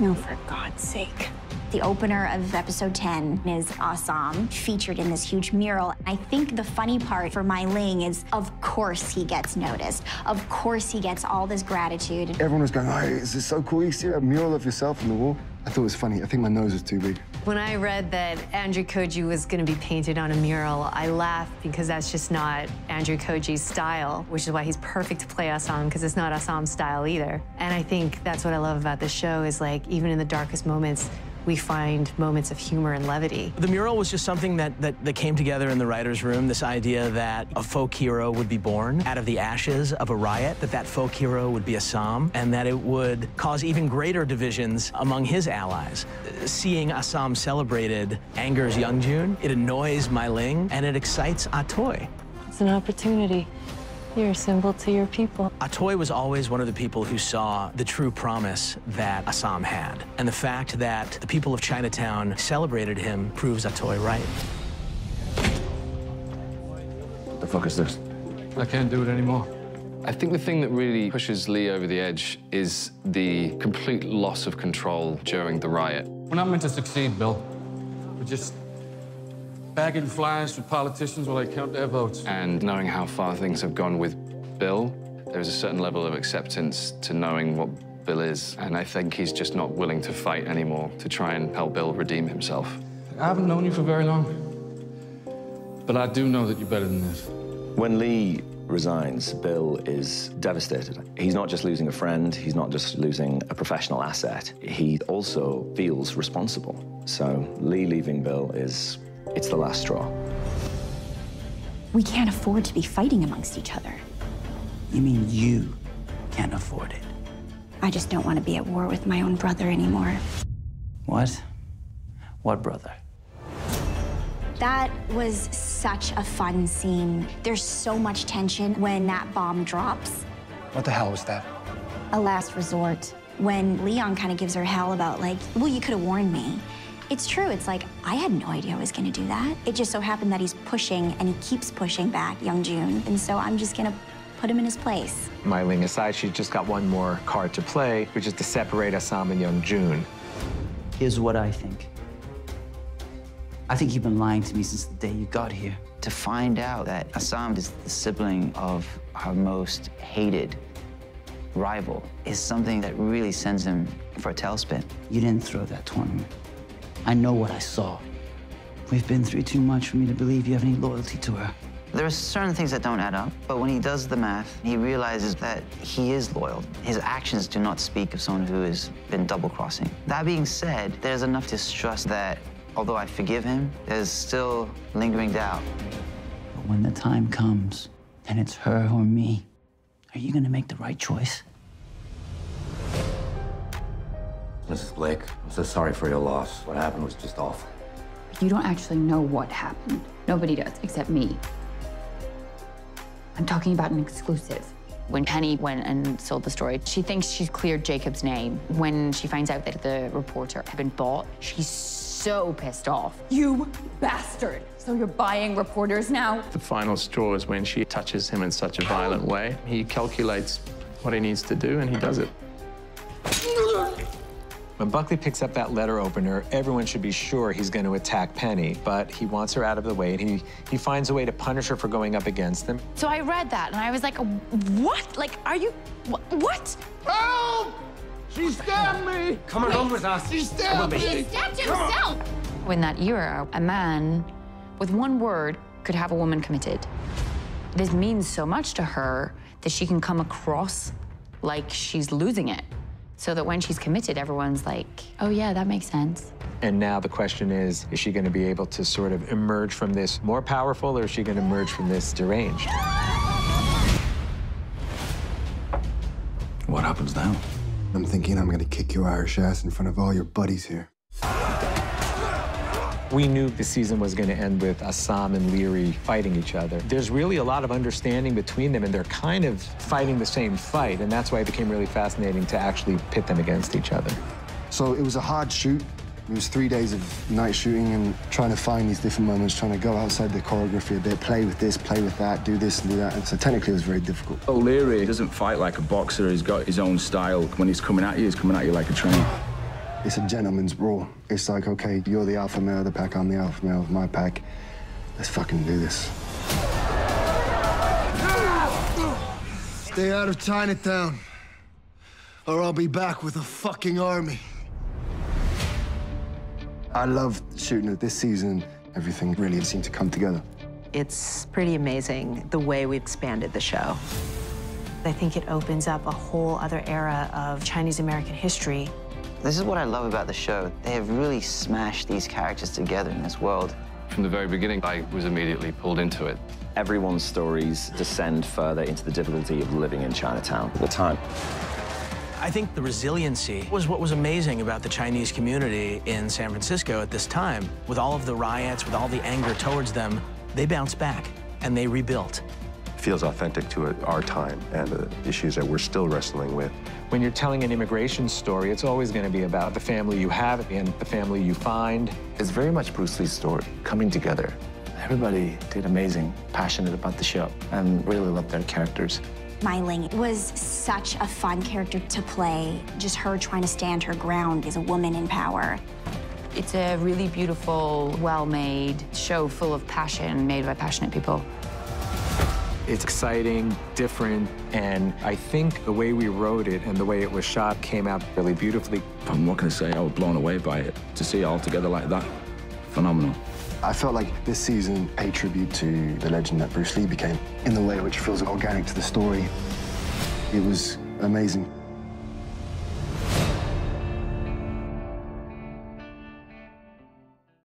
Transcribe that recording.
No, for God's sake. The opener of episode 10 is Assam, featured in this huge mural. I think the funny part for Mai Ling is, of course, he gets noticed. Of course, he gets all this gratitude. Everyone was going, oh, this is so cool. You see a mural of yourself on the wall? I thought it was funny. I think my nose is too big. When I read that Andrew Koji was going to be painted on a mural, I laughed because that's just not Andrew Koji's style, which is why he's perfect to play Assam because it's not Assam's style either. And I think that's what I love about this show is like even in the darkest moments, we find moments of humor and levity. The mural was just something that, that, that, came together in the writer's room, this idea that a folk hero would be born out of the ashes of a riot, that that folk hero would be a Assam, and that it would cause even greater divisions among his allies. Seeing Assam celebrated angers Young Jun, it annoys Mai Ling, and it excites ah Atoy. It's an opportunity. You're a symbol to your people. Atoy was always one of the people who saw the true promise that Assam had. And the fact that the people of Chinatown celebrated him proves Atoy right. What the fuck is this? I can't do it anymore. I think the thing that really pushes Lee over the edge is the complete loss of control during the riot. We're not meant to succeed, Bill. We're just bagging flyers for politicians while they count their votes. And knowing how far things have gone with Bill, there's a certain level of acceptance to knowing what Bill is. And I think he's just not willing to fight anymore to try and help Bill redeem himself. I haven't known you for very long. But I do know that you're better than this. When Lee resigns, Bill is devastated. He's not just losing a friend, he's not just losing a professional asset, he also feels responsible. So Lee leaving Bill is it's the last straw. We can't afford to be fighting amongst each other. You mean you can't afford it? I just don't want to be at war with my own brother anymore. What? What brother? That was such a fun scene. There's so much tension when that bomb drops. What the hell was that? A last resort. When Leon kind of gives her hell about, like, well, you could have warned me. It's true. It's like, I had no idea I was going to do that. It just so happened that he's pushing and he keeps pushing back Young Youngjun. And so I'm just going to put him in his place. Mai Ling aside, she's just got one more card to play, which is to separate Assam and Young Youngjun. Here's what I think. I think you've been lying to me since the day you got here. To find out that Assam is the sibling of our most hated rival is something that really sends him for a tailspin. You didn't throw that tournament. I know what I saw. We've been through too much for me to believe you have any loyalty to her. There are certain things that don't add up, but when he does the math, he realizes that he is loyal. His actions do not speak of someone who has been double-crossing. That being said, there's enough distrust that, although I forgive him, there's still lingering doubt. But when the time comes, and it's her or me, are you gonna make the right choice? Mrs. Blake, I'm so sorry for your loss. What happened was just awful. You don't actually know what happened. Nobody does, except me. I'm talking about an exclusive. When Penny went and sold the story, she thinks she's cleared Jacob's name. When she finds out that the reporter had been bought, she's so pissed off. You bastard! So you're buying reporters now? The final straw is when she touches him in such a violent way. He calculates what he needs to do, and he does it. When Buckley picks up that letter opener, everyone should be sure he's going to attack Penny, but he wants her out of the way, and he, he finds a way to punish her for going up against him. So I read that, and I was like, what? Like, are you, what? Help! She stabbed me! Come along with us. She stabbed me! He stabbed himself! In that era, a man with one word could have a woman committed. This means so much to her that she can come across like she's losing it so that when she's committed, everyone's like, oh, yeah, that makes sense. And now the question is, is she going to be able to sort of emerge from this more powerful, or is she going to emerge from this deranged? What happens now? I'm thinking I'm going to kick your Irish ass in front of all your buddies here. We knew the season was going to end with Assam and Leary fighting each other. There's really a lot of understanding between them, and they're kind of fighting the same fight, and that's why it became really fascinating to actually pit them against each other. So it was a hard shoot. It was three days of night shooting and trying to find these different moments, trying to go outside the choreography a bit, play with this, play with that, do this and do that. And so technically it was very difficult. O'Leary doesn't fight like a boxer. He's got his own style. When he's coming at you, he's coming at you like a train. It's a gentleman's brawl. It's like, okay, you're the alpha male of the pack, I'm the alpha male of my pack. Let's fucking do this. Stay out of Chinatown, or I'll be back with a fucking army. I love shooting it this season. Everything really seemed to come together. It's pretty amazing the way we've expanded the show. I think it opens up a whole other era of Chinese American history. This is what I love about the show. They have really smashed these characters together in this world. From the very beginning, I was immediately pulled into it. Everyone's stories descend further into the difficulty of living in Chinatown at the time. I think the resiliency was what was amazing about the Chinese community in San Francisco at this time. With all of the riots, with all the anger towards them, they bounced back and they rebuilt. Feels authentic to our time and the issues that we're still wrestling with. When you're telling an immigration story, it's always going to be about the family you have and the family you find. It's very much Bruce Lee's story coming together. Everybody did amazing, passionate about the show, and really loved their characters. Mai Ling was such a fun character to play. Just her trying to stand her ground as a woman in power. It's a really beautiful, well-made show full of passion, made by passionate people. It's exciting, different, and I think the way we wrote it and the way it was shot came out really beautifully. I'm not going to say I was blown away by it. To see it all together like that, phenomenal. I felt like this season paid tribute to the legend that Bruce Lee became in the way which feels organic to the story. It was amazing.